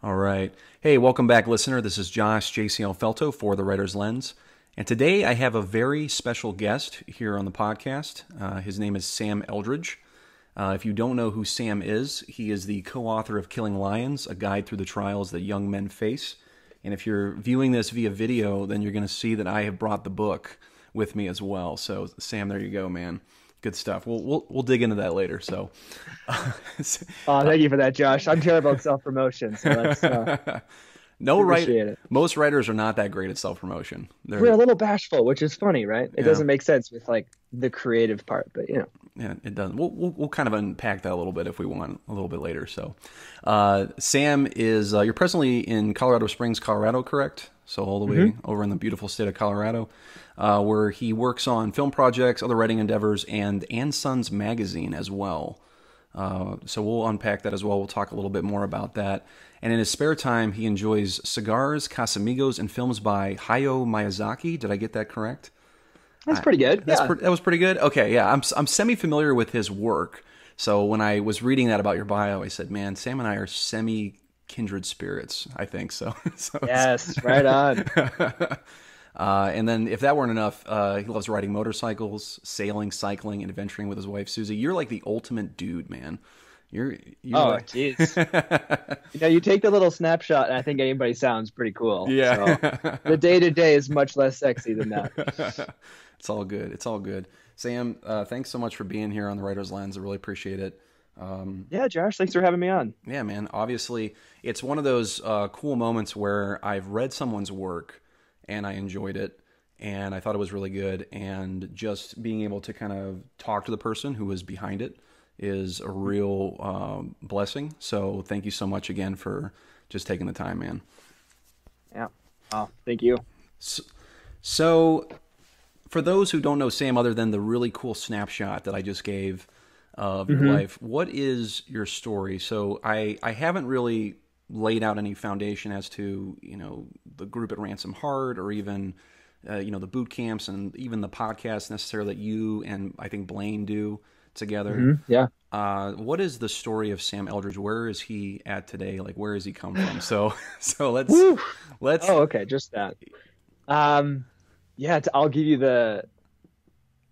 All right. Hey, welcome back, listener. This is Josh JCL Faltot for The Writer's Lens. And today I have a very special guest here on the podcast. Uh, his name is Sam Eldredge. Uh, if you don't know who Sam is, he is the co author of Killing Lions, a guide through the trials that young men face. And if you're viewing this via video, then you're going to see that I have brought the book with me as well. So, Sam, there you go, man good stuff. We'll we'll we'll dig into that later. So, oh, thank you for that, Josh. I'm terrible at self promotion, so that's. Uh, no right. Most writers are not that great at self promotion. We're a little bashful, which is funny, right? It yeah. doesn't make sense with like the creative part, but you know. Yeah, it doesn't. We'll, we'll, we'll kind of unpack that a little bit if we want a little bit later. So, uh, Sam is uh, you're presently in Colorado Springs, Colorado, correct? So all the way mm-hmm. over in the beautiful state of Colorado uh, where he works on film projects, other writing endeavors, and and Sons magazine as well. Uh, so we'll unpack that as well. We'll talk a little bit more about that. And in his spare time, he enjoys cigars, Casamigos, and films by Hayao Miyazaki. Did I get that correct? That's pretty good. That's yeah. that was pretty good. Okay, yeah, I'm I'm semi familiar with his work. So when I was reading that about your bio, I said, "Man, Sam and I are semi kindred spirits." I think so. so yes, right on. Uh, and then, if that weren't enough, uh, he loves riding motorcycles, sailing, cycling, and adventuring with his wife Susie. You're like the ultimate dude, man. You're, you're oh, jeez. Like... you know, you take the little snapshot, and I think anybody sounds pretty cool. Yeah. So the day to day is much less sexy than that. it's all good. It's all good. Sam, uh, thanks so much for being here on the Writer's Lens. I really appreciate it. Um, yeah, Josh, thanks for having me on. Yeah, man. Obviously, it's one of those uh, cool moments where I've read someone's work and I enjoyed it and I thought it was really good. And just being able to kind of talk to the person who was behind it is a real um, blessing. So thank you so much again for just taking the time, man. Yeah. Oh, thank you. So, so for those who don't know Sam, other than the really cool snapshot that I just gave of mm-hmm. your life, what is your story? So I, I haven't really laid out any foundation as to you know the group at Ransom Heart or even uh, you know the boot camps and even the podcast necessarily that you and I think Blaine do together. Mm-hmm. Yeah. Uh, what is the story of Sam Eldredge? Where is he at today? Like where has he come from? So so let's Woo! let's. Oh, okay, just that. Um, yeah, I'll give you the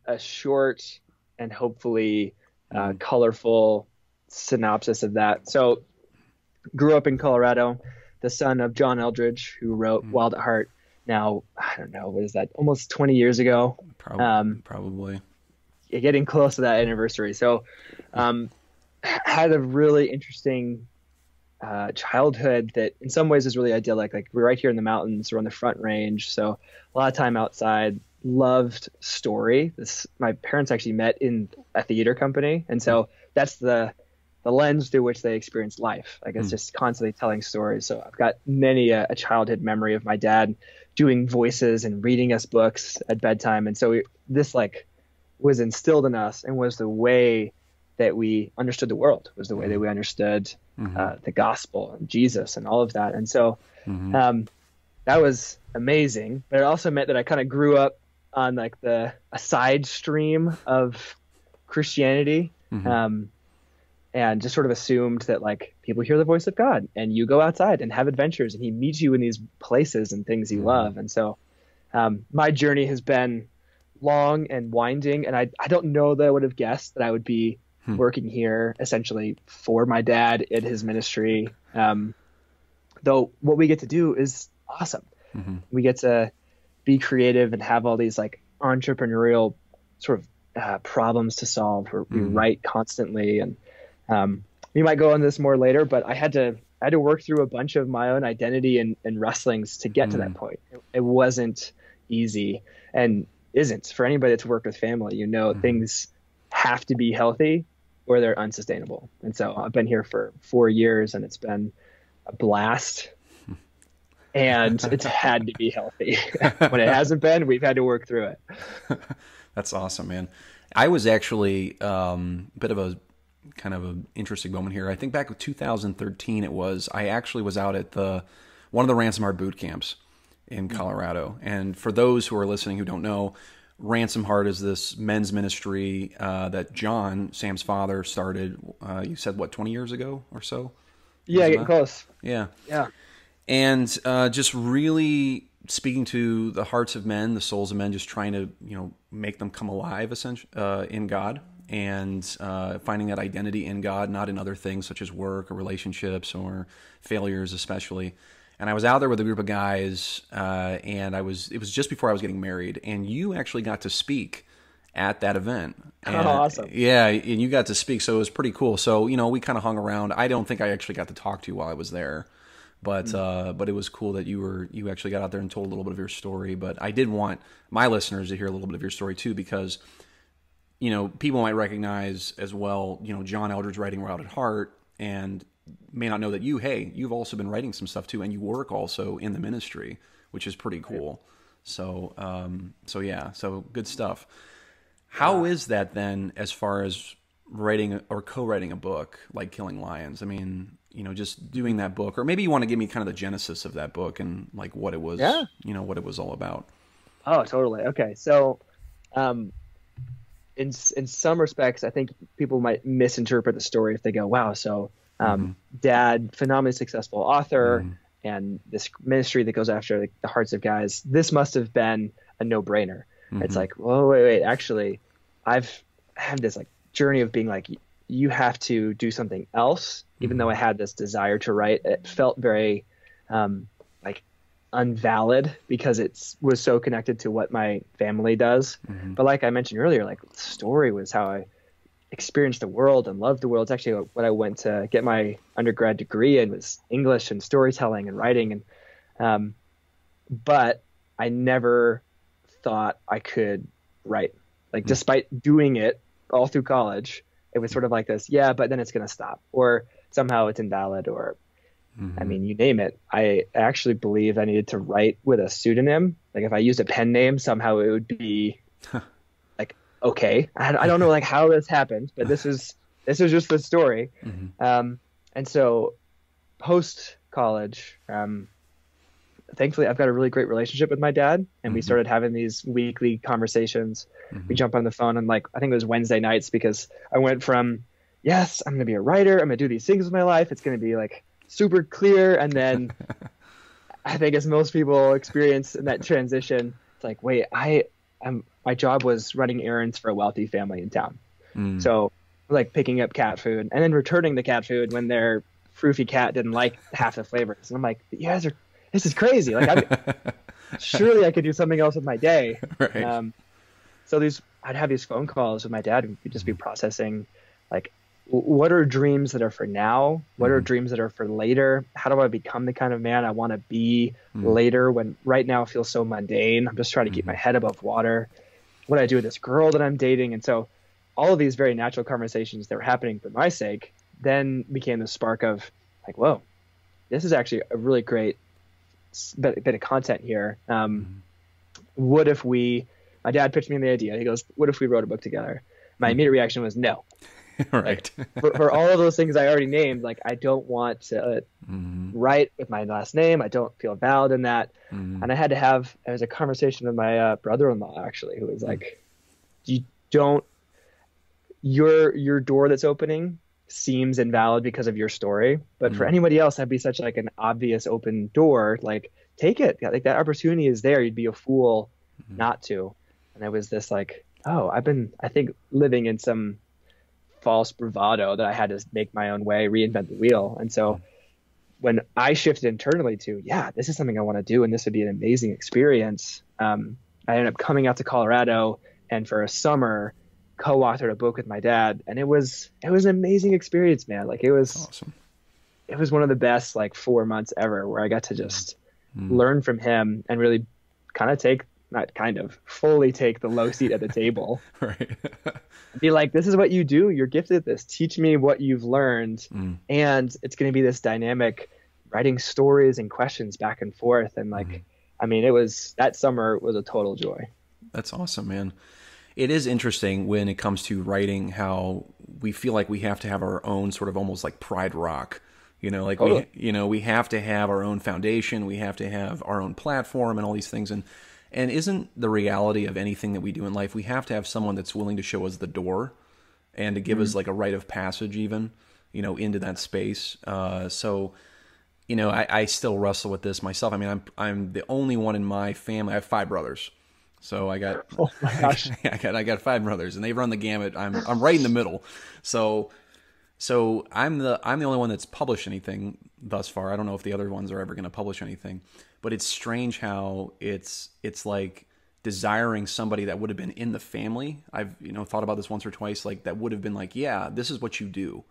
a short and hopefully uh, colorful synopsis of that. So grew up in Colorado, the son of John Eldredge, who wrote mm. Wild at Heart. Now, I don't know, what is that? Almost 20 years ago. Probably. Um, probably. Getting close to that anniversary. So, um, had a really interesting uh, childhood that, in some ways, is really idyllic. Like we're right here in the mountains, we're on the Front Range, so a lot of time outside. Loved story. This my parents actually met in a theater company, and so that's the the lens through which they experience life. Like it's mm. just constantly telling stories. So I've got many a, a, childhood memory of my dad doing voices and reading us books at bedtime. And so we, this like was instilled in us and was the way that we understood the world, was the way that we understood mm-hmm. uh, the gospel and Jesus and all of that. And so mm-hmm. um, that was amazing. But it also meant that I kind of grew up on like the a side stream of Christianity. Mm-hmm. Um, and just sort of assumed that like people hear the voice of God and you go outside and have adventures and he meets you in these places and things you mm-hmm. love. And so um, my journey has been long and winding. And I, I don't know that I would have guessed that I would be hmm. working here essentially for my dad in his ministry. Um, though what we get to do is awesome. Mm-hmm. We get to be creative and have all these like entrepreneurial sort of uh, problems to solve where we mm-hmm. write constantly and um, we might go on this more later, but I had to I had to work through a bunch of my own identity and, and wrestlings to get mm. to that mm. point. It, it, wasn't easy and isn't for anybody that's worked with family. You know, mm. things have to be healthy or they're unsustainable. And so I've been here for four years and it's been a blast. And it's had to be healthy. when it hasn't been, we've had to work through it. That's awesome, man. I was actually um, a bit of a kind of an interesting moment here. I think back in 2013 it was. I actually was out at the one of the Ransom Heart boot camps in Colorado. And for those who are listening who don't know, Ransom Heart is this men's ministry uh, that John, Sam's father, started. Uh, you said what, 20 years ago or so? Yeah, getting close. Yeah. Yeah. And uh, just really speaking to the hearts of men, the souls of men, just trying to you know make them come alive, essentially, uh, in God, and uh, finding that identity in God, not in other things such as work or relationships or failures, especially. And I was out there with a group of guys, uh, and I was it was just before I was getting married, and you actually got to speak at that event. And, oh, awesome! Yeah, and you got to speak, so it was pretty cool. So you know, we kind of hung around. I don't think I actually got to talk to you while I was there, but mm-hmm. uh, but it was cool that you were you actually got out there and told a little bit of your story. But I did want my listeners to hear a little bit of your story too, because you know people might recognize as well. You know, John Eldredge writing Wild at Heart, and may not know that you, hey, you've also been writing some stuff too, and you work also in the ministry, which is pretty cool. So, um, so yeah, so good stuff. How is that then, as far as writing or co-writing a book like Killing Lions? I mean, you know, just doing that book, or maybe you want to give me kind of the genesis of that book and like what it was, yeah. you know, what it was all about. Oh, totally. Okay, so, um, in in some respects, I think people might misinterpret the story if they go, "Wow, so um, mm-hmm. dad, phenomenally successful author, mm-hmm. and this ministry that goes after the, the, hearts of guys. This must have been a no brainer. Mm-hmm. It's like, whoa, wait, wait. Actually, I've had this like journey of being like, you have to do something else. Even though I had this desire to write, it felt very um, like unvalid because it was so connected to what my family does. Mm-hmm. But like I mentioned earlier, like story was how I experienced the world and loved the world. It's actually what I went to get my undergrad degree in was English and storytelling and writing. And um, but I never thought I could write. Like mm-hmm. despite doing it all through college, it was sort of like this. Yeah, but then it's going to stop, or somehow it's invalid, or mm-hmm. I mean, you name it. I actually believe I needed to write with a pseudonym. Like if I used a pen name, somehow it would be like okay. I, I don't know like how this happened, but this is this is just the story. Mm-hmm. Um, and so post college, um, thankfully I've got a really great relationship with my dad, and mm-hmm. we started having these weekly conversations. Mm-hmm. We jump on the phone and like I think it was Wednesday nights because I went from yes I'm gonna be a writer, I'm gonna do these things with my life, it's gonna be like super clear, and then I think as most people experience in that transition, it's like wait I am my job was running errands for a wealthy family in town. Mm. So like picking up cat food and then returning the cat food when their froofy cat didn't like half the flavors. And I'm like, you guys are, this is crazy. Like, I, surely I could do something else with my day. Right. Um, so these, I'd have these phone calls with my dad. We'd just be processing, like, what are dreams that are for now? What mm are dreams that are for later? How do I become the kind of man I want to be mm later when right now feels so mundane? I'm just trying to keep mm-hmm. my head above water what do I do with this girl that I'm dating? And so all of these very natural conversations that were happening for my sake then became the spark of like, whoa, this is actually a really great bit, bit of content here. Um, mm-hmm. What if we, my dad pitched me the idea. He goes, what if we wrote a book together? My mm-hmm. immediate reaction was no. right. Like, for, for, all of those things I already named, like I don't want to uh, mm-hmm. write with my last name. I don't feel valid in that. Mm-hmm. And I had to have there was a conversation with my uh, brother-in-law actually, who was mm-hmm. like, "You don't your your door that's opening seems invalid because of your story, but for mm-hmm. anybody else, that'd be such like an obvious open door. Like, take it. Like that opportunity is there. You'd be a fool mm-hmm. not to." And it was this like, oh, I've been I think living in some false bravado that I had to make my own way, reinvent the wheel. And so when I shifted internally to, yeah, this is something I want to do and this would be an amazing experience, um, I ended up coming out to Colorado and for a summer co-authored a book with my dad and it was it was an amazing experience man like it was awesome it was one of the best like four months ever where i got to just mm. learn from him and really kind of take not kind of fully take the low seat at the table. right. be like, this is what you do. You're gifted at this. Teach me what you've learned. Mm. And it's going to be this dynamic writing stories and questions back and forth. And like, mm. I mean, it was that summer was a total joy. That's awesome, man. It is interesting when it comes to writing how we feel like we have to have our own sort of almost like pride rock. You know, like totally. we, you know, we have to have our own foundation. We have to have our own platform and all these things. And and isn't the reality of anything that we do in life, we have to have someone that's willing to show us the door and to give mm-hmm. us like a rite of passage, even, you know, into that space. Uh, so, you know, I, I still wrestle with this myself. I mean, I'm I'm the only one in my family. I have five brothers. So I got, oh my gosh, I got, I got five brothers, and they run the gamut. I'm, I'm right in the middle. So, so I'm the, I'm the only one that's published anything thus far. I don't know if the other ones are ever going to publish anything, but it's strange how it's, it's like desiring somebody that would have been in the family. I've, you know, thought about this once or twice. Like that would have been like, yeah, this is what you do.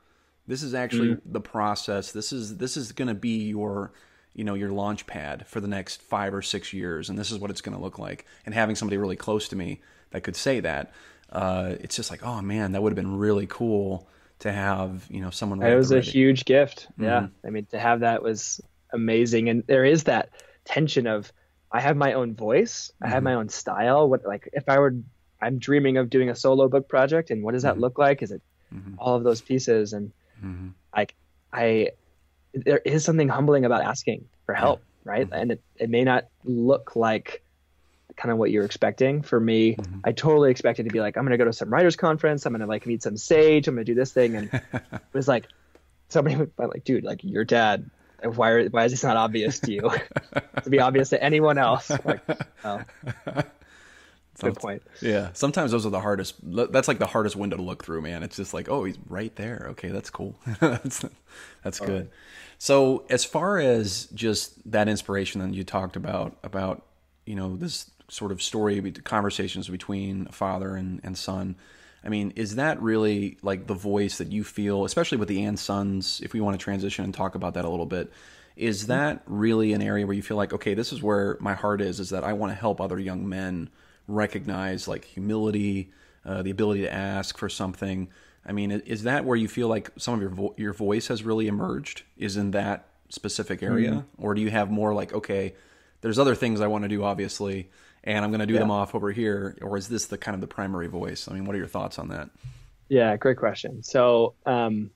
This is actually mm-hmm. the process. This is, this is going to be your you know your launch pad for the next five or six years and this is what it's going to look like and having somebody really close to me that could say that uh, it's just like oh man that would have been really cool to have you know someone it was a huge gift mm-hmm. yeah i mean to have that was amazing and there is that tension of i have my own voice i have mm-hmm. my own style what like if i were i'm dreaming of doing a solo book project and what does that mm-hmm. look like is it mm-hmm. all of those pieces and mm-hmm. like i there is something humbling about asking for help, yeah. right? Mm-hmm. And it, it may not look like kind of what you're expecting. For me, mm-hmm. I totally expected to be like, I'm going to go to some writers conference. I'm going to like meet some sage. I'm going to do this thing. And it was like, somebody would be like, dude, like your dad, why, are, why is this not obvious to you? to be obvious to anyone else. Like, oh. Good point. Yeah. Sometimes those are the hardest. That's like the hardest window to look through, man. It's just like, oh, he's right there. Okay, that's cool. that's that's good. So as far as just that inspiration that you talked about, about you know this sort of story, conversations between father and, and son. I mean, is that really like the voice that you feel, especially with the and sons? If we want to transition and talk about that a little bit, is mm-hmm. that really an area where you feel like, okay, this is where my heart is? Is that I want to help other young men recognize like humility, uh, the ability to ask for something, I mean, is that where you feel like some of your vo- your voice has really emerged? Is in that specific area, mm-hmm. or do you have more like, okay, there's other things I want to do, obviously, and I'm going to do yeah. them off over here, or is this the kind of the primary voice? I mean, what are your thoughts on that? Yeah, great question. So, um,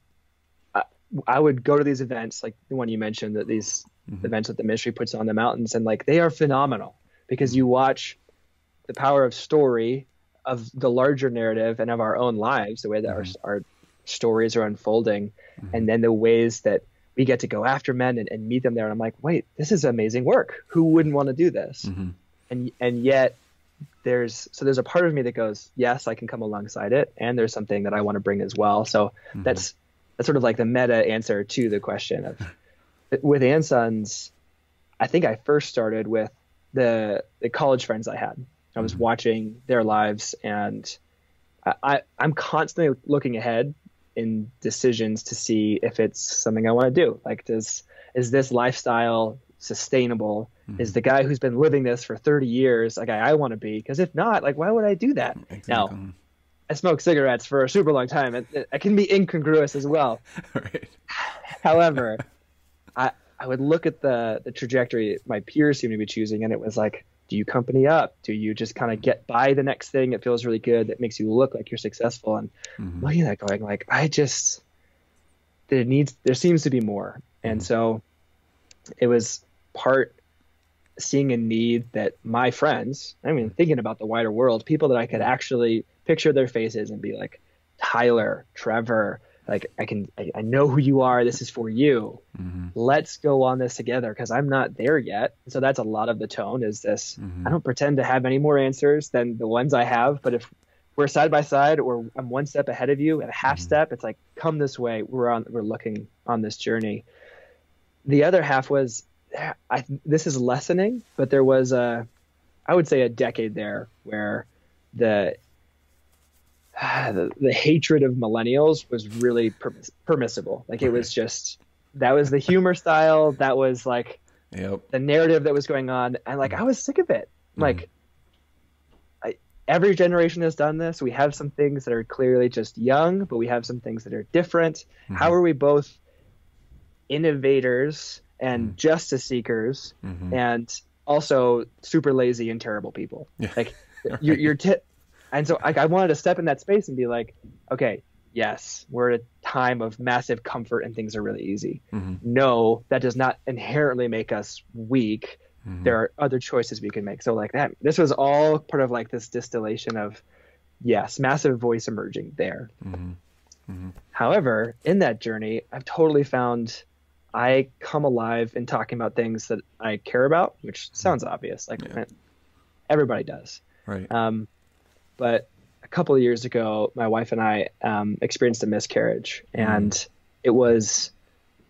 I, I, would go to these events, like the one you mentioned, that these mm-hmm. events that the ministry puts on the mountains, and like they are phenomenal because you watch the power of story of the larger narrative and of our own lives, the way that mm-hmm. our, our stories are unfolding, mm-hmm. and then the ways that we get to go after men and, and, meet them there. And I'm like, wait, this is amazing work. Who wouldn't want to do this? Mm-hmm. And and yet there's so there's a part of me that goes, yes, I can come alongside it, and there's something that I want to bring as well. So mm-hmm. that's that's sort of like the meta answer to the question of with And Sons. I think I first started with the the college friends I had I was mm-hmm. watching their lives, and I, I'm constantly looking ahead in decisions to see if it's something I want to do. Like, does is this lifestyle sustainable? Mm-hmm. Is the guy who's been living this for 30 years a guy I want to be? Because if not, like, why would I do that? Exactly. Now, I smoked cigarettes for a super long time. It, it, it can be incongruous as well. right. However, I I would look at the the trajectory my peers seem to be choosing, and it was like do you company up? Do you just kind of get by the next thing that feels really good that makes you look like you're successful? And mm-hmm. looking at that going like, I just there needs there seems to be more. And mm-hmm. so it was part seeing a need that my friends, I mean thinking about the wider world, people that I could actually picture their faces and be like, Tyler, Trevor, like I can I, I, know who you are. This is for you. Mm-hmm. Let's go on this together because I'm not there yet. So that's a lot of the tone. Is this? Mm-hmm. I don't pretend to have any more answers than the ones I have, but if we're side by side or I'm one step ahead of you, and a half mm-hmm. step, it's like come this way. We're on. We're looking on this journey. The other half was, I this is lessening, but there was a, I would say a decade there where the the, the hatred of millennials was really permissible. Like it was just that was the humor style. That was like yep. the narrative that was going on, and like I was sick of it. Mm. Like I, every generation has done this. We have some things that are clearly just young, but we have some things that are different. Mm-hmm. How are we both innovators and mm. justice seekers, mm-hmm. and also super lazy and terrible people? Yeah. Like right. you're, you're t- and so like, I wanted to step in that space and be like, okay, yes, we're at a time of massive comfort and things are really easy. Mm-hmm. No, that does not inherently make us weak. Mm-hmm. There are other choices we can make. So like that, this was all part of like this distillation of, yes, massive voice emerging there. Mm-hmm. Mm-hmm. However, in that journey, I've totally found I come alive in talking about things that I care about, which sounds obvious. Like Yeah. everybody does. Right. Um, but a couple of years ago, my wife and I um, experienced a miscarriage, and it was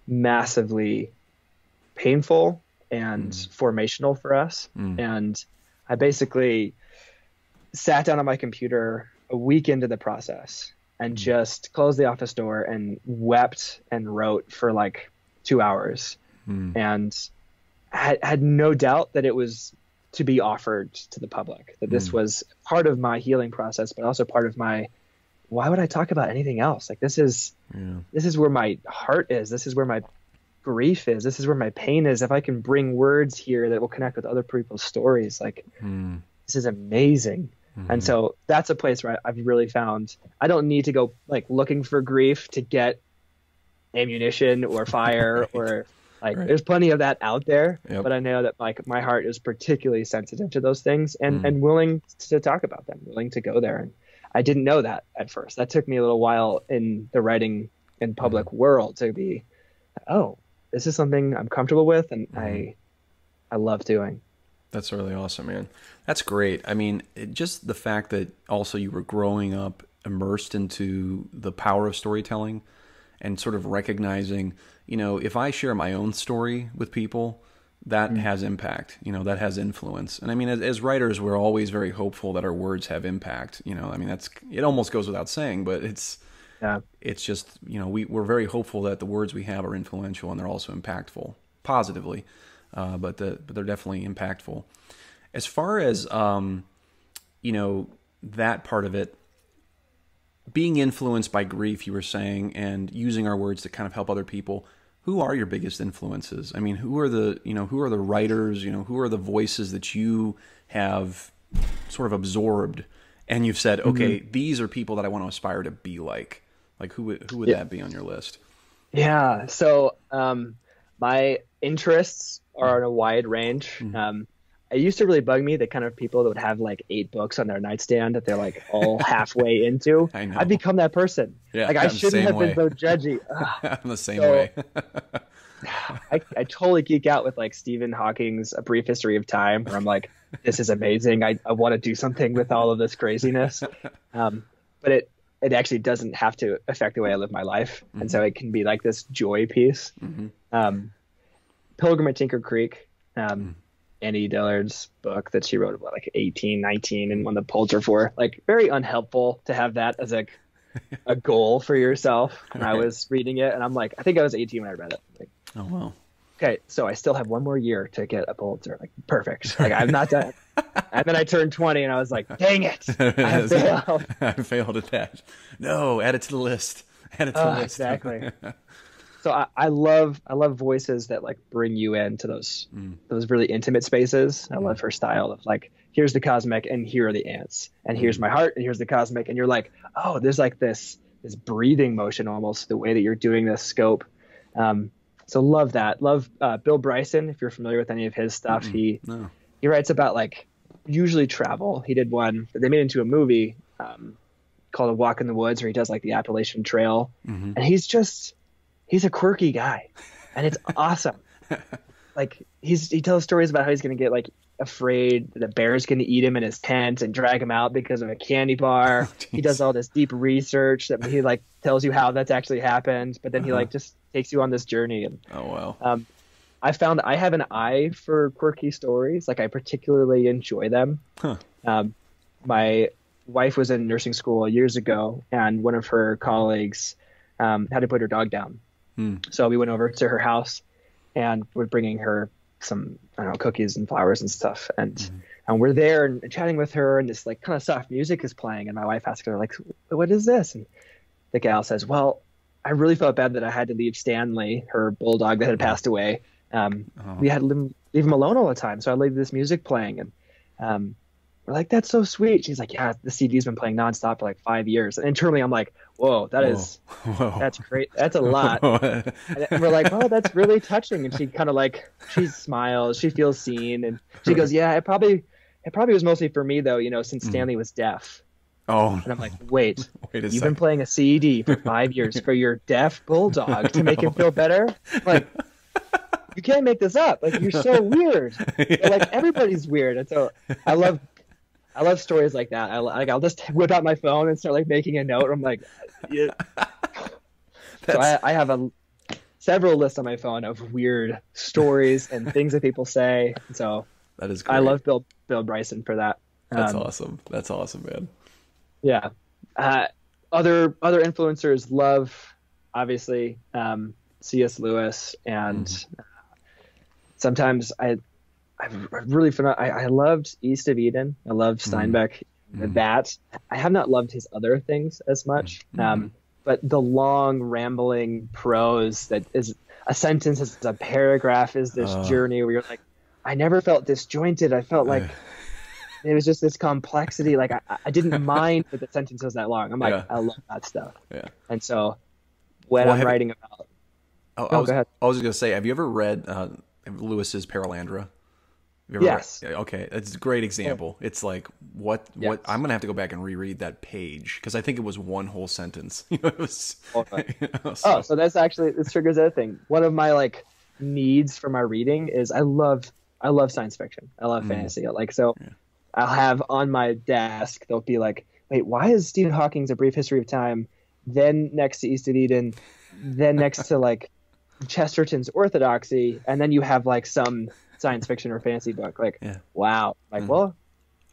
massively painful and formational for us. Mm. And I basically sat down on my computer a week into the process and just closed the office door and wept and wrote for like two hours Mm. and had, had no doubt that it was to be offered to the public that this Mm. was part of my healing process but also part of my why would i talk about anything else like this is Yeah. this is where my heart is this is where my grief is this is where my pain is if i can bring words here that will connect with other people's stories like Mm. this is amazing and so that's a place where i've really found i don't need to go like looking for grief to get ammunition or fire or like Right. there's plenty of that out there Yep. but i know that like my heart is particularly sensitive to those things and Mm. and willing to talk about them willing to go there and i didn't know that at first that took me a little while in the writing in public Mm-hmm. world to be oh this is something i'm comfortable with and Mm-hmm. i i love doing That's really awesome, man. That's great. I mean, it, just the fact that also you were growing up immersed into the power of storytelling and sort of recognizing, you know, if I share my own story with people, that has impact, you know, that has influence. And I mean, as, as writers, we're always very hopeful that our words have impact. You know, I mean, that's, it almost goes without saying, but it's, yeah it's just you know we, we're very hopeful that the words we have are influential and they're also impactful positively uh, but the, but they're definitely impactful as far as um, you know that part of it being influenced by grief you were saying and using our words to kind of help other people who are your biggest influences i mean who are the you know who are the writers you know who are the voices that you have sort of absorbed and you've said okay these are people that i want to aspire to be like like who would who would Yeah. that be on your list Yeah. So um, my interests are in a wide range. Um, it used to really bug me the kind of people that would have like eight books on their nightstand that they're like all halfway into. I know. I've become that person. Yeah, like I I'm the shouldn't same have way. been so judgy. I'm the same So- way I, I totally geek out with like Stephen Hawking's A Brief History of Time, where I'm like, this is amazing. I, I want to do something with all of this craziness. Um, but it it actually doesn't have to affect the way I live my life, and so it can be like this joy piece. Mhm. Um, Pilgrim at Tinker Creek, um, Annie Dillard's book that she wrote about like 18, 19 and won the Pulitzer for. Like very unhelpful to have that as a a goal for yourself. And I was reading it, and I'm like, I think I was 18 when I read it. Like, oh wow okay, so I still have one more year to get a Pulitzer. Like perfect. Like I'm not done. and then I turned 20, and I was like, dang it, I failed. I failed at that. No, add it to the list. Add it to the Oh, list. exactly. So I, I love I love voices that like bring you into those Mm. those really intimate spaces. I love her style of like here's the cosmic and here are the ants and here's Mm. my heart and here's the cosmic and you're like oh there's like this this breathing motion almost the way that you're doing this scope. Um, so love that. Love uh, Bill Bryson if you're familiar with any of his stuff. He no. he writes about like usually travel. He did one that they made into a movie um, called A Walk in the Woods, where he does like the Appalachian Trail, Mhm. and he's just he's a quirky guy, and it's awesome. like he's he tells stories about how he's gonna get like afraid that the bear's gonna eat him in his tent and drag him out because of a candy bar. he does all this deep research that he like tells you how that's actually happened, but then he Uh-huh. like just takes you on this journey and Oh wow. um, I found I have an eye for quirky stories. Like I particularly enjoy them. Huh. Um, my wife was in nursing school years ago, and one of her colleagues um, had to put her dog down. Hmm. So we went over to her house, and we're bringing her some I don't know cookies and flowers and stuff, and Mm-hmm. and we're there and chatting with her, and this like kind of soft music is playing, and my wife asks her like, "What is this?" And the gal says, "Well." I really felt bad that I had to leave Stanley, her bulldog that had passed away. Um, Oh. we had to leave, leave him alone all the time, so I leave this music playing, and um, we're like, "That's so sweet." She's like, "Yeah, the CD's been playing nonstop for like five years." And internally, I'm like, "Whoa, that is Whoa. that's great. That's a lot." and we're like, "Oh, that's really touching." And she kind of like she smiles, she feels seen, and she goes, "Yeah, it probably it probably was mostly for me though, you know, since mm. Stanley was deaf." Oh, And I'm like, wait, Wait you've second. been playing a CED for five years for your deaf bulldog to make him feel better? Like, you can't make this up. Like, you're so weird. But, like, everybody's weird. And so I love, I love stories like that. I like, I'll just whip out my phone and start like making a note. I'm like, yeah. so I, I have a several lists on my phone of weird stories and things that people say. So that is great. I love Bill Bill Bryson for that. That's Um, awesome. That's awesome, man. Yeah. Uh, other other influencers love obviously um, C.S. Lewis and uh, sometimes I I've really found I, I loved East of Eden. I loved Mm-hmm. Steinbeck. That I have not loved his other things as much. Mm-hmm. Um, but the long rambling prose that is a sentence is a paragraph is this Oh. journey where you're like I never felt disjointed. I felt like it was just this complexity. Like I, I didn't mind that the sentence was that long. I'm like, Yeah. I love that stuff. Yeah. And so when Well, I'm writing about, Oh, I was, go ahead. I was going to say, have you ever read uh, Lewis's Perelandra? Have you ever Yes. Okay, it's a great example. It's like what what I'm gonna have to go back and reread that page because I think it was one whole sentence. You know, it was, Okay. you know, so- oh, so that's actually this triggers the other thing. One of my like needs for my reading is I love I love science fiction. I love mm. fantasy. Like so, I'll have on my desk there'll be like, wait, why is Stephen Hawking's A Brief History of Time? Then next to East of Eden, then next to like Chesterton's Orthodoxy, and then you have like some science fiction or fantasy book. Like, Yeah. wow. Like, mm. well,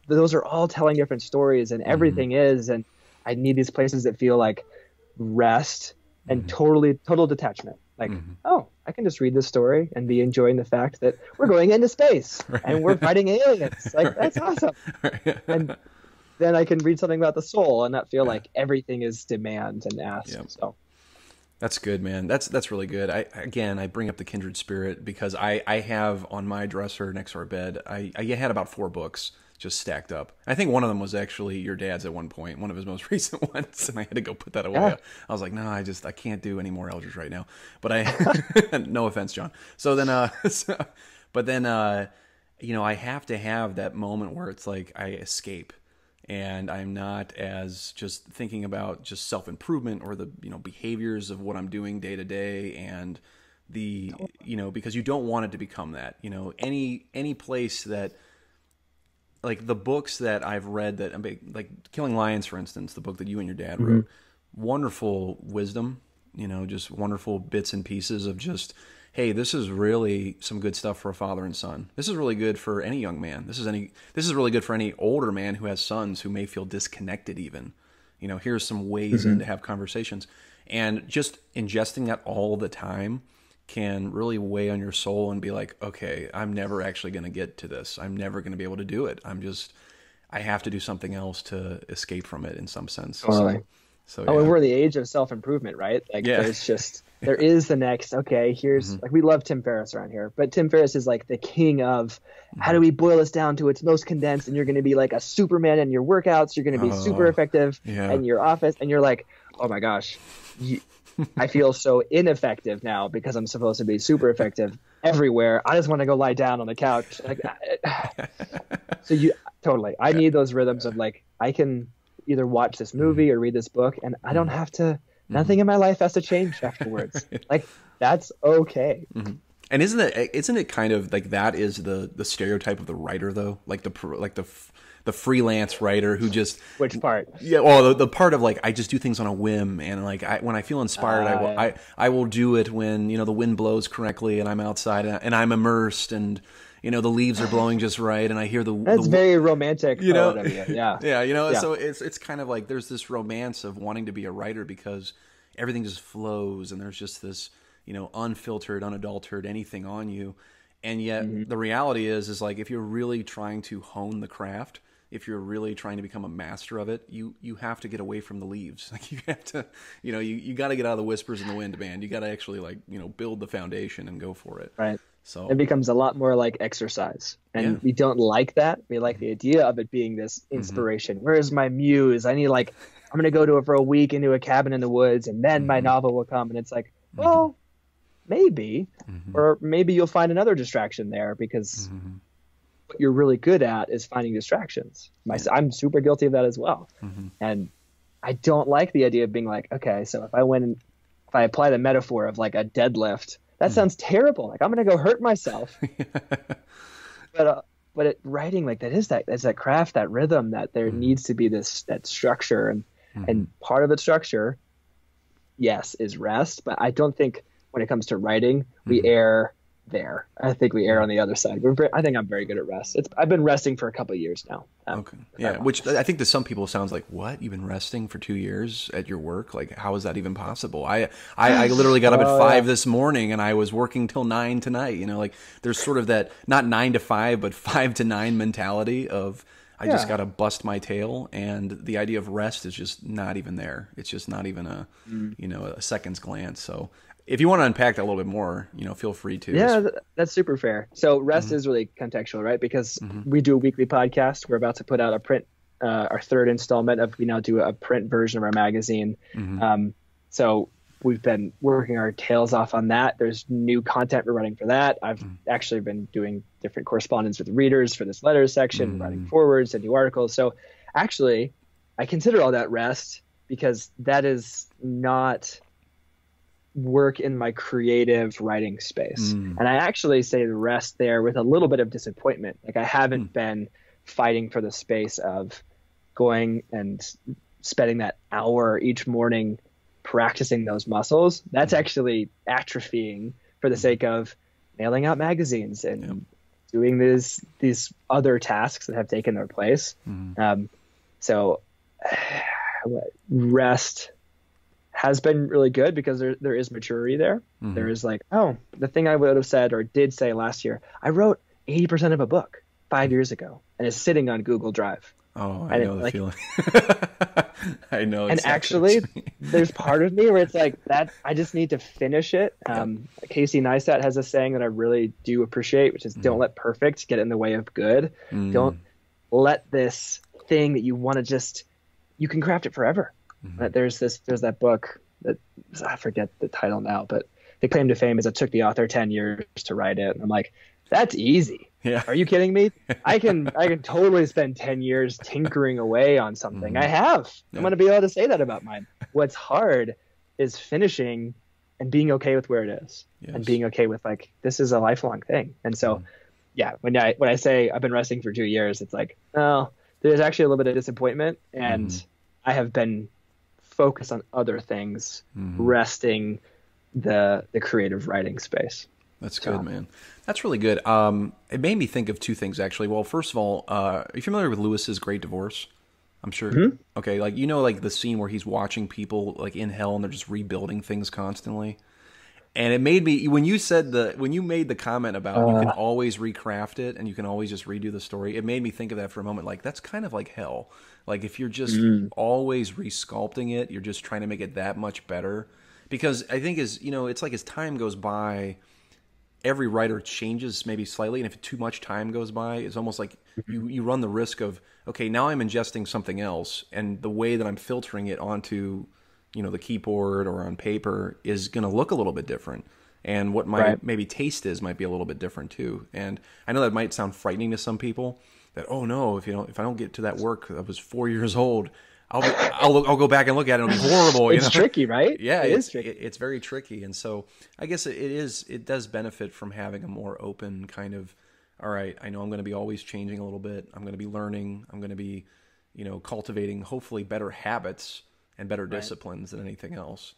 those are all telling different stories, and mm-hmm. everything is. And I need these places that feel like rest and mm-hmm. totally total detachment. Like, mm-hmm. oh, I can just read this story and be enjoying the fact that we're going into space and we're fighting aliens. Like, that's awesome. And then I can read something about the soul and not feel like everything is demand and ask. Yep. So That's good, man. That's that's really good. I again, I bring up the kindred spirit because I I have on my dresser next to our bed. I I had about four books just stacked up. I think one of them was actually your dad's at one point, one of his most recent ones, and I had to go put that away. Yeah. I was like, no, I just I can't do any more Eldredge right now. But I, no offense, John. So then, uh, so, but then, uh, you know, I have to have that moment where it's like I escape and I'm not as just thinking about just self improvement or the you know behaviors of what I'm doing day to day and the you know because you don't want it to become that you know any any place that like the books that I've read that like Killing Lions for instance the book that you and your dad wrote mm-hmm. wonderful wisdom you know just wonderful bits and pieces of just hey this is really some good stuff for a father and son. This is really good for any young man. This is any this is really good for any older man who has sons who may feel disconnected even. You know here's some ways mm-hmm. in to have conversations. And just ingesting that all the time can really weigh on your soul and be like okay i'm never actually going to get to this. I'm never going to be able to do it. I'm just i have to do something else to escape from it in some sense. Totally. so, so Oh, and we're in the age of self improvement, right? Like Yeah. there's just there is the next. Okay, here's Mm-hmm. like we love Tim Ferriss around here, but Tim Ferriss is like the king of how Mm-hmm. do we boil this down to its most condensed, and you're going to be like a Superman in your workouts. You're going to be super Oh, effective yeah. in your office, and you're like, oh my gosh, you, I feel so ineffective now because I'm supposed to be super effective everywhere. I just want to go lie down on the couch. Like, so you totally. I need those rhythms of like I can either watch this mm-hmm. movie or read this book, and I don't mm-hmm. have to. Mm-hmm. Nothing in my life has to change afterwards. like that's okay. And isn't it isn't it kind of like that is the the stereotype of the writer though, like the like the the freelance writer who just Which part? yeah, well the, the part of like I just do things on a whim and like I when I feel inspired I Ah, will yeah. I I will do it when you know the wind blows correctly and I'm outside and, and I'm immersed and you know the leaves are blowing just right and I hear the That's the, very romantic. you know poet of you. Yeah. yeah you know Yeah. so it's it's kind of like there's this romance of wanting to be a writer because everything just flows and there's just this you know unfiltered unadulterated anything on you and yet Mm-hmm. the reality is is like if you're really trying to hone the craft if you're really trying to become a master of it you you have to get away from the leaves like you have to you know you, you got to get out of the whispers in the wind man you got to actually like you know build the foundation and go for it Right. So It becomes a lot more like exercise, and Yeah. Mm-hmm. we don't like that. We like the idea of it being this inspiration. Where's my muse? I need like I'm gonna go to it for a week into a cabin in the woods, and then Mm-hmm. my novel will come. And it's like, well, maybe, Mm-hmm. or maybe you'll find another distraction there because what you're really good at is finding distractions. My, I'm super guilty of that as well. Mm-hmm. And I don't like the idea of being like, okay, so if I went if I apply the metaphor of like a deadlift, that hmm. sounds terrible. Like I'm going to go hurt myself. but uh, but it, writing like that is that is that craft, that rhythm, that there hmm. needs to be this that structure, and hmm. and part of the structure, yes, is rest. But I don't think when it comes to writing, we err there. I think we err on the other side. We're very, I think I'm very good at rest. It's I've been resting for a couple of years now. Um, Okay. Yeah, which I think to some people sounds like, "What? You've been resting for two years at your work? Like, how is that even possible?" I I, I literally got up at five yeah. this morning and I was working till nine tonight. You know, like there's sort of that not nine to five, but five to nine mentality of I just got to bust my tail, and the idea of rest is just not even there. It's just not even a Mm. you know a second's glance. So. If you want to unpack that a little bit more, you know, feel free to. Yeah, that's super fair. So rest mm-hmm. is really contextual, right? Because mm-hmm. we do a weekly podcast. We're about to put out a print, uh, our third installment of we now do a print version of our magazine. Mm-hmm. Um, so we've been working our tails off on that. There's new content we're running for that. I've actually been doing different correspondence with readers for this letters section, writing forwards and new articles. So actually, I consider all that rest because that is not work in my creative writing space. Mm. And I actually say the rest there with a little bit of disappointment. Like I haven't been fighting for the space of going and spending that hour each morning practicing those muscles. That's actually atrophying for the sake of mailing out magazines and Yep. doing these these other tasks that have taken their place. Mhm. Um, so rest has been really good because there there is maturity there. Mhm. There is like, oh, the thing I would have said or did say last year, I wrote 80% of a book five years ago and it's sitting on Google Drive. Oh, I, I know didn't the like- feeling. I know. and exactly actually, what you mean. there's part of me where it's like that. I just need to finish it. Um, Casey Neistat has a saying that I really do appreciate, which is "Don't let perfect get in the way of good. Mm. Don't let this thing that you want to just. You can craft it forever. Mm-hmm. There's this. There's that book that I forget the title now, but the claim to fame is it took the author ten years to write it. And I'm like, that's easy. Yeah. Are you kidding me? I can I can totally spend ten years tinkering away on something. I have. Mm-hmm. Yeah. I'm gonna be able to say that about mine. What's hard is finishing and being okay with where it is. Yes. And being okay with like this is a lifelong thing. And so yeah, when I when I say I've been resting for two years, it's like, oh, there's actually a little bit of disappointment and Mm-hmm. I have been focused on other things, Mhm. resting the the creative writing space. That's So- good, man. That's really good. Um, it made me think of two things actually. Well, first of all, uh, are you familiar with Lewis's Great Divorce? I'm sure. Mm-hmm. Okay, like you know, like the scene where he's watching people like in hell and they're just rebuilding things constantly. And it made me when you said the when you made the comment about you Uh. can always recraft it and you can always just redo the story. It made me think of that for a moment. Like that's kind of like hell. Like if you're just Mm. always resculpting it, you're just trying to make it that much better. Because I think as you know, it's like as time goes by, every writer changes maybe slightly, and if too much time goes by, it's almost like you you run the risk of okay, now I'm ingesting something else, and the way that I'm filtering it onto you know the keyboard or on paper is going to look a little bit different, and what my Right. maybe taste is might be a little bit different too. And I know that might sound frightening to some people. That oh no, if you know if I don't get to that work I was four years old. I'll, be, I'll I'll go back and look at it. It'll be horrible. It's know? tricky, right? Yeah, it it's, is tricky. it- it's very tricky, and so I guess it, it is. It does benefit from having a more open kind of. All right, I know I'm going to be always changing a little bit. I'm going to be learning. I'm going to be, you know, cultivating hopefully better habits and better disciplines than anything else.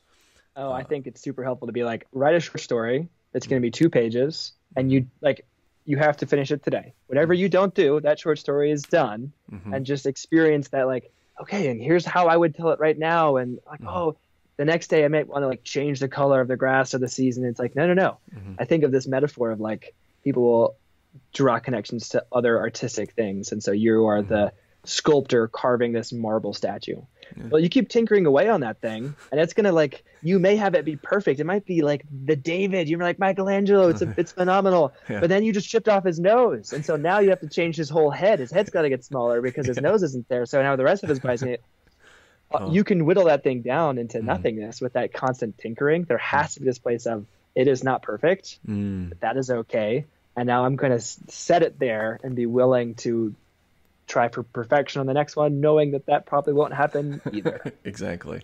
Oh, I uh, think it's super helpful to be like write a short story. It's going to be two pages, and you like you have to finish it today. Whatever you don't do, that short story is done, Mhm. and just experience that like okay, and here's how I would tell it right now, and like mm-hmm. oh, the next day I might want to like change the color of the grass or the season. It's like no, no, no. Mm-hmm. I think of this metaphor of like people will draw connections to other artistic things, and so you are the mm-hmm. Sculptor carving this marble statue. Well, you keep tinkering away on that thing, and it's gonna like you may have it be perfect. It might be like the David. You're like Michelangelo. It's a, it's phenomenal. Yeah. But then you just chipped off his nose, and so now you have to change his whole head. His head's got to get smaller because his nose isn't there. So now the rest of his body's. Uh, Oh. You can whittle that thing down into nothingness with that constant tinkering. There has to be this place of it is not perfect. Mm, That is okay, and now I'm going to set it there and be willing to try for perfection on the next one, knowing that that probably won't happen either. exactly.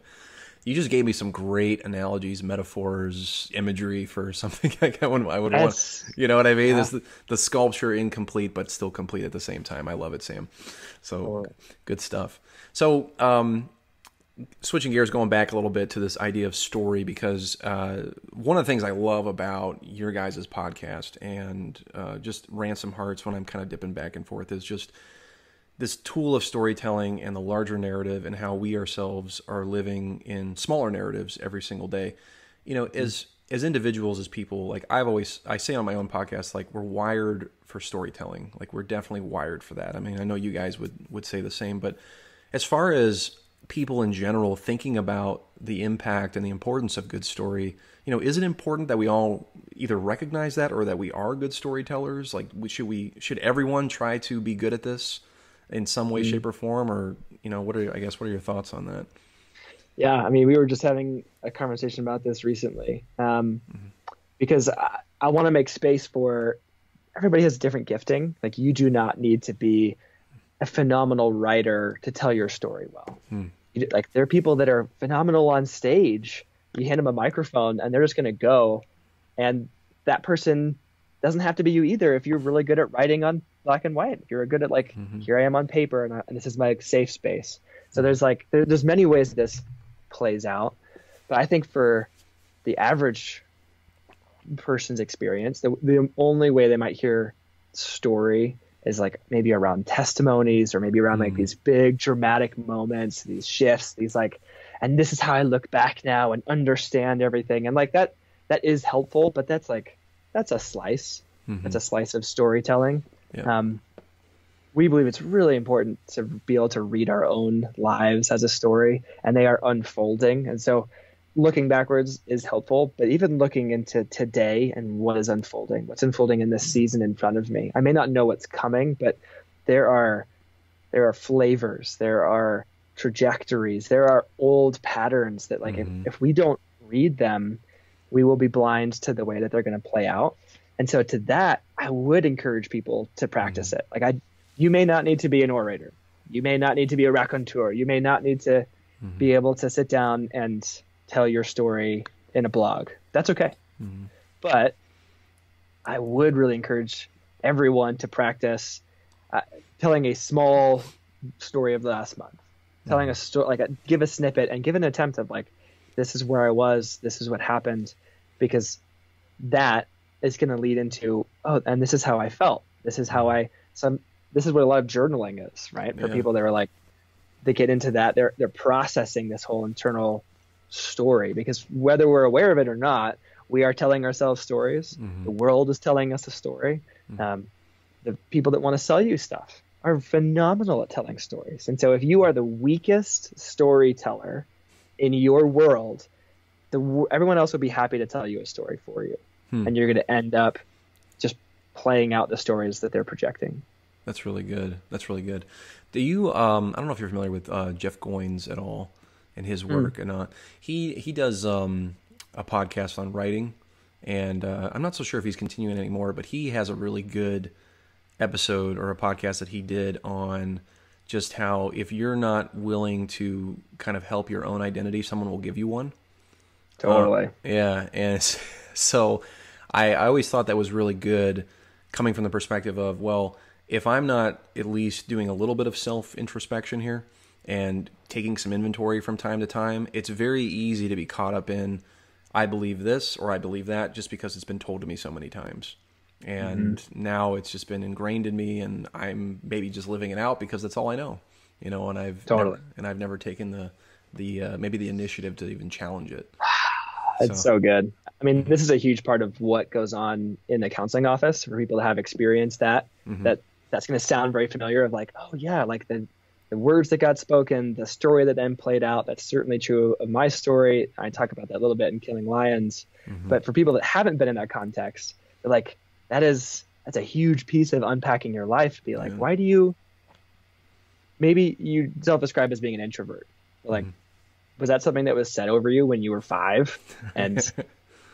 You just gave me some great analogies, metaphors, imagery for something like I would, I would yes. want. You know what I mean? Yeah. This the sculpture incomplete but still complete at the same time. I love it, Sam. So good stuff. So um, switching gears, going back a little bit to this idea of story, because uh, one of the things I love about your guys' podcast and uh, just Ransom Hearts, when I'm kind of dipping back and forth, is just this tool of storytelling and the larger narrative and how we ourselves are living in smaller narratives every single day. You know, mm-hmm. as as individuals, as people, like I've always I say on my own podcast, like we're wired for storytelling. Like we're definitely wired for that. I mean, I know you guys would would say the same, but as far as people in general thinking about the impact and the importance of good story, you know, is it important that we all either recognize that or that we are good storytellers? Like, should we should everyone try to be good at this? In some way, mm-hmm. shape, or form? Or you know, what are I guess what are your thoughts on that? Yeah, I mean, we were just having a conversation about this recently um, mm-hmm. because I, I want to make space for everybody has different gifting. Like you do not need to be a phenomenal writer to tell your story well. Mm. You, like there are people that are phenomenal on stage. You hand them a microphone and they're just going to go, and that person doesn't have to be you either. If you're really good at writing on black and white. If You're good at like mm-hmm. here I am on paper and, I, and, this is my safe space. So there's like there, there's many ways this plays out, but I think for the average person's experience, the, the only way they might hear story is like maybe around testimonies or maybe around mm like these big dramatic moments, these shifts, these like, and this is how I look back now and understand everything. And like that, that is helpful, but that's like, that's a slice. Mm-hmm. That's a slice of storytelling. Yeah. Um, we believe it's really important to be able to read our own lives as a story, and they are unfolding. And so, looking backwards is helpful, but even looking into today and what is unfolding, what's unfolding in this season in front of me. I may not know what's coming, but there are there are flavors, there are trajectories, there are old patterns that, like, mm-hmm. if, if we don't read them, we will be blind to the way that they're going to play out. And so to that, I would encourage people to practice mm-hmm. it. Like I, you may not need to be an orator. You may not need to be a raconteur. You may not need to mm-hmm. be able to sit down and tell your story in a blog. That's okay. Mm-hmm. But I would really encourage everyone to practice uh, telling a small story of the last month, telling a mm-hmm. story, like a, give a snippet and give an attempt of like, this is where I was, this is what happened, because that is going to lead into oh and this is how i felt this is how i some this is what a lot of journaling is right for yeah. people that are like they get into that they're they're processing this whole internal story because whether we're aware of it or not we are telling ourselves stories mm-hmm. the world is telling us a story mm-hmm. um, the people that want to sell you stuff are phenomenal at telling stories and so if you are the weakest storyteller in your world the everyone else would be happy to tell you a story for you hmm. and you're going to end up just playing out the stories that they're projecting. That's really good. That's really good. Do you? Um, I don't know if you're familiar with uh, Jeff Goins at all and his hmm. work, and uh, he he does um, a podcast on writing, and uh, I'm not so sure if he's continuing anymore, but he has a really good episode or a podcast that he did on just how if you're not willing to kind of help your own identity, someone will give you one. Totally. Uh, yeah, and so I, I always thought that was really good, coming from the perspective of well, if I'm not at least doing a little bit of self introspection here and taking some inventory from time to time, it's very easy to be caught up in I believe this or I believe that just because it's been told to me so many times. And mm-hmm. now it's just been ingrained in me and I'm maybe just living it out because that's all I know. You know, and I've totally. never, and I've never taken the the uh, maybe the initiative to even challenge it. It's so. so good. I mean, this is a huge part of what goes on in the counseling office for people to have experienced that. Mm-hmm. That that's going to sound very familiar. Of like, oh yeah, like the the words that got spoken, the story that then played out. That's certainly true of my story. I talk about that a little bit in Killing Lions. Mm-hmm. But for people that haven't been in that context, they're like, that is that's a huge piece of unpacking your life. Be like, yeah. why do you? Maybe you self-describe as being an introvert. Like, mm-hmm was that something that was said over you when you were five and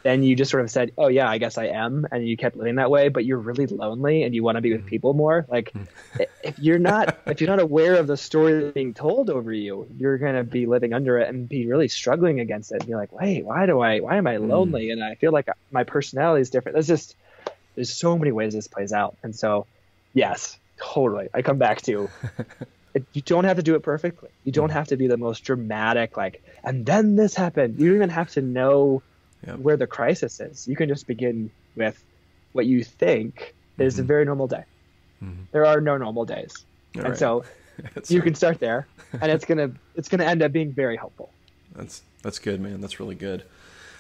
then you just sort of said, "Oh yeah, I guess I am," and you kept living that way, but you're really lonely and you want to be with mm. people more. Like, hmm. if you're not if you're not aware of the story being told over you, you're gonna be living under it and be really struggling against it. And you're like, "Wait, why do I? Why am I hmm. lonely?" And I feel like my personality is different. There's just there's so many ways this plays out, and so yes, totally. I come back to it, you don't have to do it perfectly. You don't hmm. have to be the most dramatic, like, and then this happened. You don't even have to know yep. where the crisis is. You can just begin with what you think is mm-hmm. a very normal day. Mm-hmm. There are no normal days, All and right. so you right. can start there, and it's gonna it's gonna end up being very helpful. That's that's good, man. That's really good.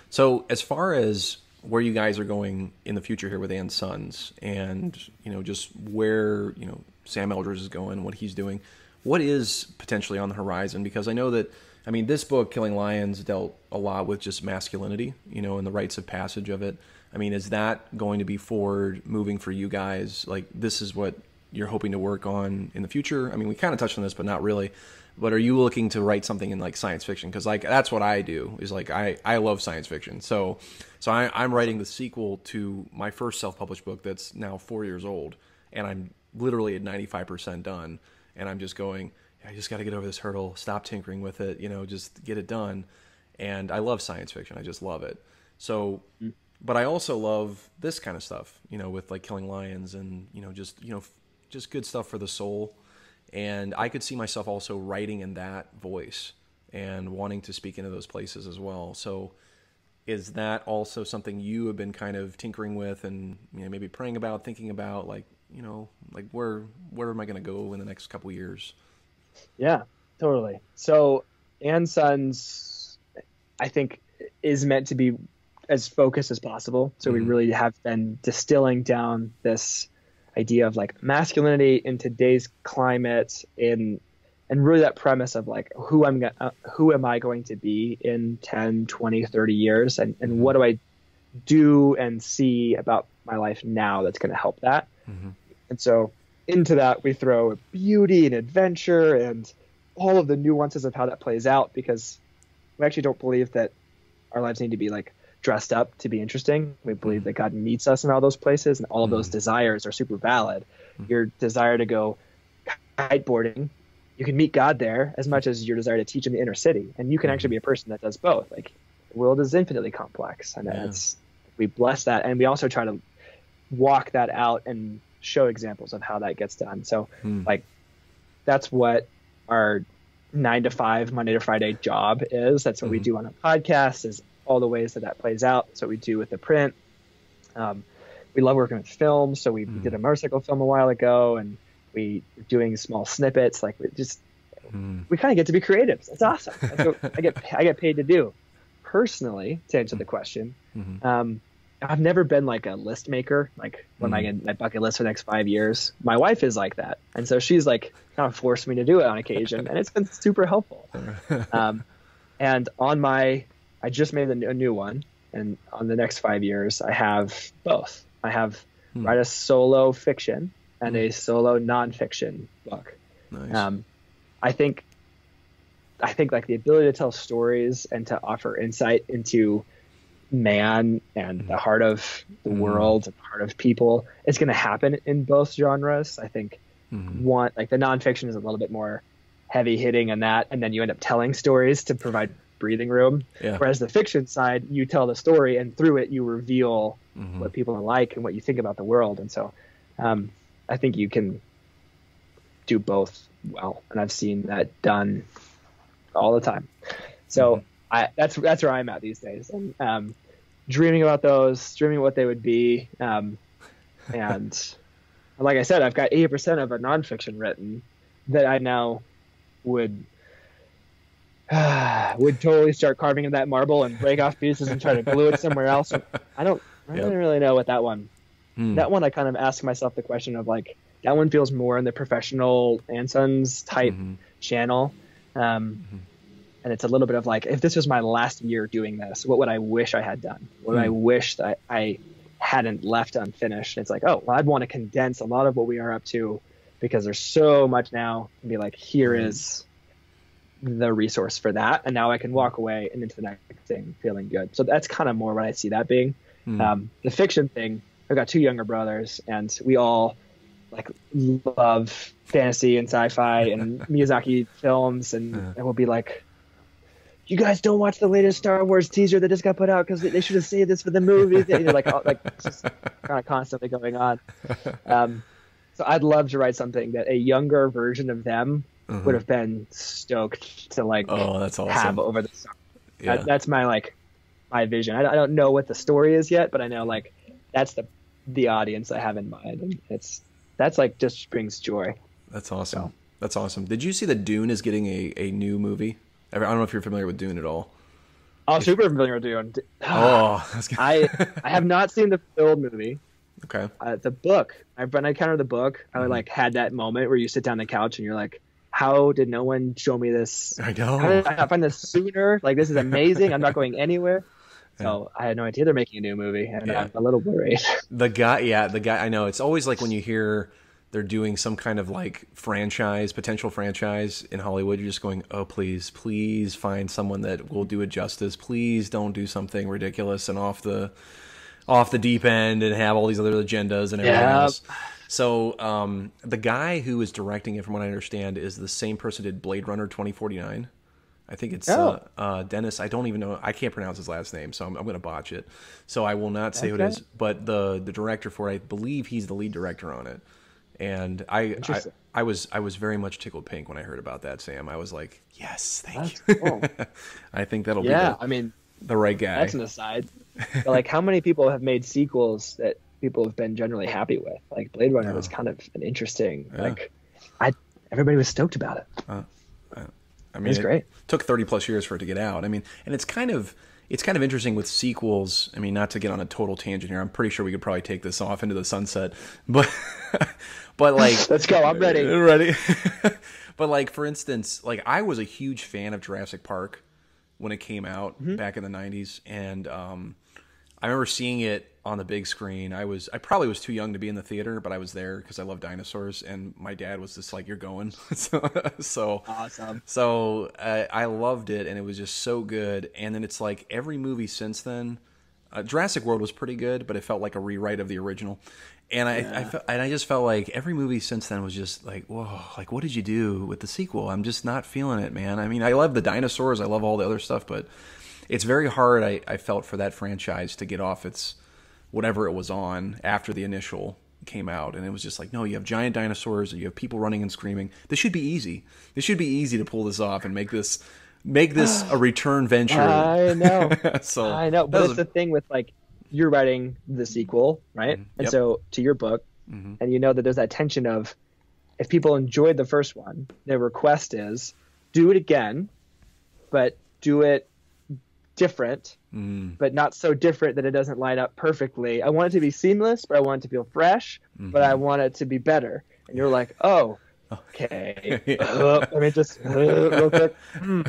So as far as where you guys are going in the future here with And Sons, and you know just where you know Sam Eldredge is going, what he's doing, what is potentially on the horizon? Because I know that I mean this book, Killing Lions, dealt a lot with just masculinity, you know, and the rites of passage of it. I mean, is that going to be forward moving for you guys? Like this is what you're hoping to work on in the future? I mean, we kind of touched on this, but not really but are you looking to write something in like science fiction because like that's what i do is like i i love science fiction so so I, i'm writing the sequel to my first self-published book that's now four years old and i'm literally at 95% done and i'm just going i just got to get over this hurdle stop tinkering with it you know just get it done and i love science fiction i just love it so mm. but i also love this kind of stuff you know with like killing lions and you know just you know just good stuff for the soul and I could see myself also writing in that voice and wanting to speak into those places as well. So, is that also something you have been kind of tinkering with and you know, maybe praying about, thinking about, like you know, like where where am I going to go in the next couple years? Yeah, totally. So, and Sons, I think, is meant to be as focused as possible. So mm-hmm. we really have been distilling down this idea of like masculinity in today's climate in and really that premise of like who I'm uh, who am I going to be in 10, 20, 30 years and, and what do I do and see about my life now that's going to help that. Mm-hmm. And so into that we throw beauty and adventure and all of the nuances of how that plays out because we actually don't believe that our lives need to be like dressed up to be interesting. We believe that God meets us in all those places, and all of those mm. desires are super valid. Mm. Your desire to go kiteboarding, you can meet God there as much as your desire to teach in the inner city, and you can actually be a person that does both. Like the world is infinitely complex, and yeah. it's we bless that, and we also try to walk that out and show examples of how that gets done. So, mm. like that's what our nine to five Monday to Friday job is. That's what mm-hmm. we do on a podcast is all the ways that that plays out. That's what we do with the print. Um, we love working with film, so we mm. did a motorcycle film a while ago, and we were doing small snippets. Like we just mm. we kind of get to be creatives. It's awesome. That's what I get I get paid to do. Personally, to answer the question, mm-hmm. um, I've never been like a list maker. Like when mm. I get my bucket list for the next five years, my wife is like that, and so she's like kind of forced me to do it on occasion, and it's been super helpful. Um, and on my I just made a new one, and on the next five years, I have both. I have hmm. write a solo fiction and hmm. a solo nonfiction book. Nice. Um, I think, I think like the ability to tell stories and to offer insight into man and the hmm. heart of the mm. world and the heart of people is going to happen in both genres. I think mm. one like the nonfiction is a little bit more heavy hitting on that, and then you end up telling stories to provide breathing room. Yeah. Whereas the fiction side, you tell the story, and through it, you reveal mm-hmm. what people are like and what you think about the world. And so, um, I think you can do both well, and I've seen that done all the time. So mm-hmm. I, that's that's where I'm at these days, and um, dreaming about those, dreaming what they would be, um, and like I said, I've got 80% of a nonfiction written that I now would would totally start carving in that marble and break off pieces and try to glue it somewhere else. I don't, I yep. don't really know what that one. Hmm. That one, I kind of ask myself the question of like, that one feels more in the professional and sons type mm-hmm. channel. Um, mm-hmm. And it's a little bit of like, if this was my last year doing this, what would I wish I had done? What hmm. I wish that I hadn't left unfinished? It's like, oh, well, I'd want to condense a lot of what we are up to because there's so much now and be like, here mm-hmm. is the resource for that, and now I can walk away and into the next thing feeling good. So that's kind of more what I see that being. Hmm. Um, the fiction thing, I've got two younger brothers, and we all like love fantasy and sci-fi and Miyazaki films, and, Yeah. and we'll be like, "You guys don't watch the latest Star Wars teaser that just got put out because they should have saved this for the movie." You know, like, all- like it's just kind of constantly going on. Um, so I'd love to write something that a younger version of them Mhm. would have been stoked to like Oh, that's awesome. have over the summer. yeah. That, that's my like my vision. I, don't- I don't know what the story is yet, but I know like that's the the audience I have in mind, and it's that's like just brings joy. That's awesome. That's awesome. Did you see that Dune is getting a, a new movie? I don't know if you're familiar with Dune at all. Oh, super familiar with Dune. Oh, that's good. I I have not seen the film movie. okay. Uh, the book. I've when I counted the book, I Mm-hmm. like had that moment where you sit down on the couch and you're like, how did no one show me this? I How know. did I not find this sooner? Like this is amazing. I'm not going anywhere. So I had no idea they're making a new movie, and Yeah. I'm a little worried. The guy, yeah, the guy. I know. It's always like when you hear they're doing some kind of like franchise, potential franchise in Hollywood. You're just going, oh, please, please find someone that will do it justice. Please don't do something ridiculous and off the off the deep end and have all these other agendas and everything Yep. else. So um, the guy who is directing it, from what I understand, is the same person who did Blade Runner 2049. I think it's Oh. uh, uh, Denis. I don't even know. I can't pronounce his last name, so I'm, I'm going to botch it. So I will not say who it is. But the the director for it, I believe he's the lead director on it. And I, I I was I was very much tickled pink when I heard about that, Sam. I was like, yes, thank That's you. cool. I think that'll yeah, be I mean the, right guy. that's an aside. Like, how many people have made sequels that people have been generally happy with? Like Blade Runner was oh. kind of an interesting. Yeah. Like, I everybody was stoked about it. Uh, uh, I mean, It's it great. Took thirty plus years for it to get out. I mean, and it's kind of it's kind of interesting with sequels. I mean, not to get on a total tangent here. I'm pretty sure we could probably take this off into the sunset, but but like Let's go. I'm ready. ready. but like for instance, like I was a huge fan of Jurassic Park when it came out Mm-hmm. back in the '90s, and um, I remember seeing it on the big screen. I was I probably was too young to be in the theater, but I was there because I love dinosaurs, and my dad was just like, "You're going," so. so Awesome. so uh, I loved it, and it was just so good. And then it's like every movie since then, uh, Jurassic World was pretty good, but it felt like a rewrite of the original. And I, I fe- and I just felt like every movie since then was just like, whoa, like what did you do with the sequel? I'm just not feeling it, man. I mean, I love the dinosaurs, I love all the other stuff, but it's very hard. I, I felt for that franchise to get off its whatever it was on after the initial came out. And it was just like no you have giant dinosaurs and you have people running and screaming. This should be easy. This should be easy to pull this off and make this make this a return venture. I know. so I know, but it's a- the thing with like you're writing the sequel, right? Mm-hmm. And Yep. so to your book, mm-hmm. and you know that there's that tension of if people enjoyed the first one, their request is do it again, but do it different, Mm, but not so different that it doesn't line up perfectly. I want it to be seamless, but I want it to feel fresh, Mm-hmm. but I want it to be better. And you're like, oh, okay. Uh, I mean, just uh, real quick. Hmm.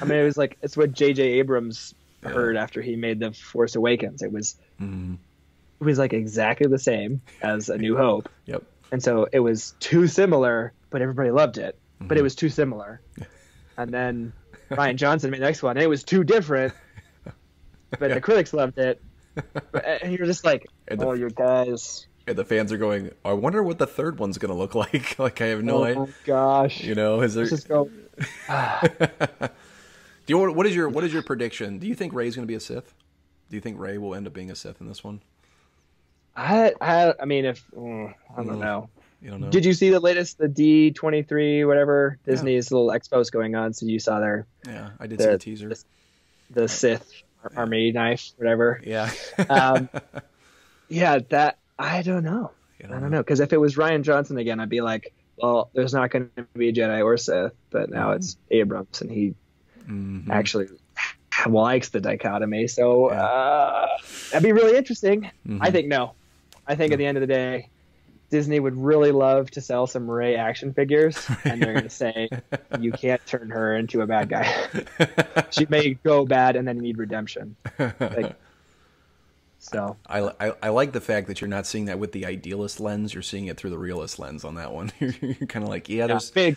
I mean, it was like it's what J.J. Abrams heard after he made the Force Awakens. It was mm, it was like exactly the same as A New Hope, yep and so it was too similar, but everybody loved it. But Mm-hmm. it was too similar, and then Rian Johnson made the next one, and it was too different, but the critics loved it. But, and you're just like, And the- oh, you guys. and the fans are going i wonder what the third one's gonna look like like i have no oh idea gosh. you know is there Let's just go. do you what is your what is your prediction do you think Rey's gonna be a sith do you think ray will end up being a sith in this one I, I, I mean, if mm, I don't know. you don't know Did you see the latest, the D twenty three, whatever Disney's little expos going on? So you saw their yeah i did the- see the teaser the- the Sith army knife, whatever. yeah Um, yeah, that I don't know. You I don't know because if it was Rian Johnson again, I'd be like, well, there's not going to be a Jedi or Sith, but now it's Abrams, and he Mhm. actually likes the dichotomy. So Yeah. uh, that'd be really interesting. Mhm. I think no. I think at the end of the day, Disney would really love to sell some Rey action figures, and they're going to say you can't turn her into a bad guy. she may go bad and then need redemption. Like, so I, I, I like the fact that you're not seeing that with the idealist lens. You're seeing it through the realist lens on that one. you're kind of like, yeah, yeah, there's big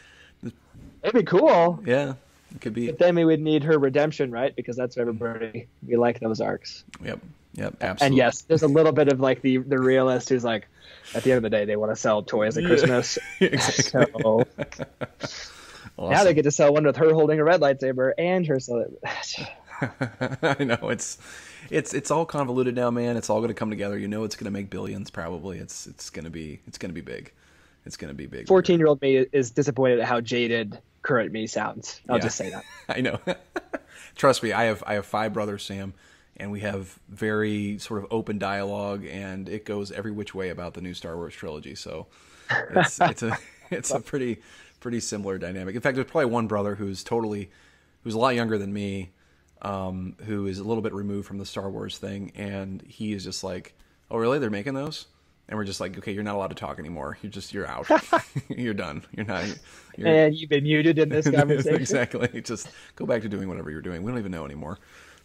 It'd be cool. Yeah, it could be. But then we would need her redemption, right? Because that's what everybody we like those arcs. Yep. Yep. Absolutely. And yes, there's a little bit of like the the realist who's like, at the end of the day, they want to sell toys at Christmas. exactly. So Awesome. now they get to sell one with her holding a red lightsaber and her I know it's it's it's all convoluted now, man. It's all going to come together. You know, it's going to make billions. Probably. It's it's going to be it's going to be big. It's going to be big. 14 year old me is disappointed at how jaded current me sounds. I'll Yeah. just say that. I know. Trust me, I have I have five brothers, Sam, and we have very sort of open dialogue, and it goes every which way about the new Star Wars trilogy. So it's it's a it's a pretty pretty similar dynamic. In fact, there's probably one brother who's totally who's a lot younger than me, um, who is a little bit removed from the Star Wars thing, and he is just like, "Oh, really? They're making those?" And we're just like, "Okay, you're not allowed to talk anymore. You're just you're out. you're done. You're not." You're, And you've been muted in this conversation. exactly. Just go back to doing whatever you're doing. We don't even know anymore.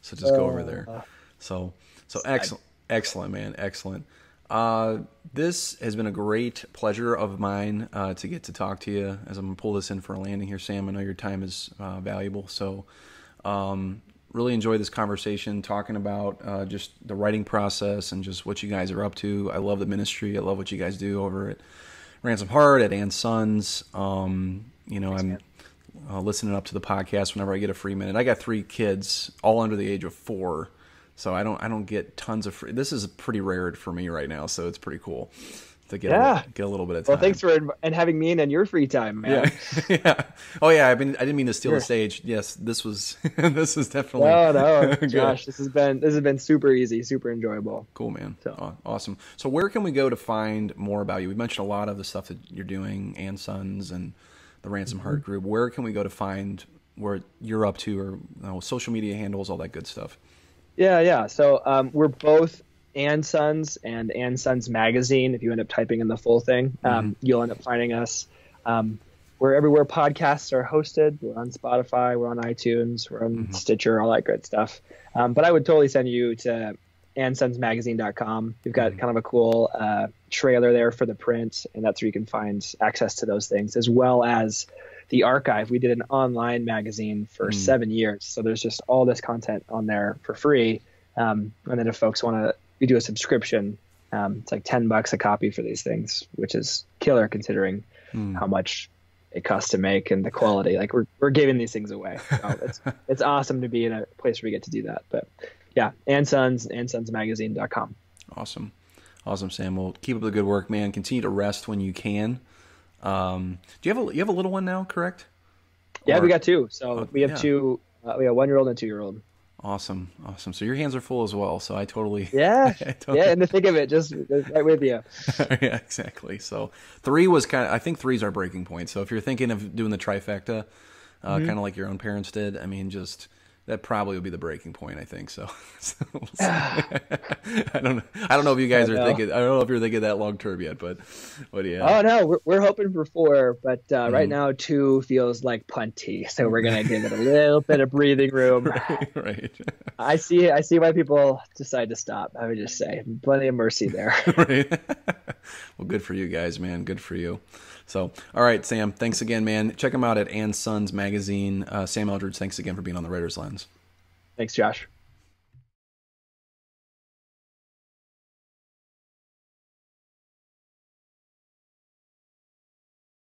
So just go over Uh, there. So so excellent, excellent, man, excellent. Uh, this has been a great pleasure of mine uh, to get to talk to you as I'm gonna pull this in for a landing here, Sam. I know your time is uh, valuable, so um, really enjoy this conversation talking about uh, just the writing process and just what you guys are up to. I love the ministry. I love what you guys do over at Ransomed Heart at And Sons. Um, you know, I'm uh, listening up to the podcast whenever I get a free minute. I got three kids, all under the age of four, so I don't I don't get tons of free. This is pretty rare for me right now, so it's pretty cool to get Yeah. a, get a little bit of time. Well, thanks for and having me in on your free time, man. yeah, yeah. Oh yeah, I mean I didn't mean to steal the stage. Yes, this was this is definitely No, no, good. Josh, this has been this has been super easy, super enjoyable. Cool, man. So- Aw- Awesome. So, where can we go to find more about you? We mentioned a lot of the stuff that you're doing, and Sons, and the Ransom Mm-hmm. Heart Group. Where can we go to find where you're up to, or you know, social media handles, all that good stuff? Yeah, yeah. So um, we're both and Sons and and Sons Magazine. If you end up typing in the full thing, um, you'll end up finding us. Um, we're everywhere podcasts are hosted. We're on Spotify. We're on iTunes. We're on Stitcher. All that good stuff. Um, but I would totally send you to andsonsmagazine.com. We've got kind of a cool uh, trailer there for the print, and that's where you can find access to those things as well as the archive. We did an online magazine for seven years, so there's just all this content on there for free. Um, and then if folks want to, we do a subscription. Um, it's like ten bucks a copy for these things, which is killer considering how much it costs to make and the quality. Like we're we're giving these things away. So it's it's awesome to be in a place where we get to do that. But yeah, and sons and sonsmagazine.com. Awesome, awesome, Sam. Well, keep up the good work, man. Continue to rest when you can. Um, do you have a you have a little one now? Correct. Yeah, Or- we got two. So Oh, we have yeah. two. Uh, we have one year old and two year old. Awesome, awesome. So your hands are full as well. So I totally Yeah, I totally- yeah. In the thick of it, just just right with you. yeah, exactly. So three was kind of. I think three's our breaking point. So if you're thinking of doing the trifecta, uh, Mm-hmm. kind of like your own parents did, I mean, just that probably would be the breaking point. I think so. so we'll see. I don't know. I don't know if you guys are know. thinking. I don't know if you're thinking that long term yet, but but yeah. Oh no, we're, we're hoping for four, but uh, Mm-hmm. right now two feels like plenty. So we're gonna give it a little bit of breathing room. right. I see. I see why people decide to stop. I would just say, plenty of mercy there. right. well, good for you guys, man. Good for you. So, all right, Sam. Thanks again, man. Check him out at And Sons Magazine. Uh, Sam Eldredge, thanks again for being on the Writer's Lens. Thanks, Josh.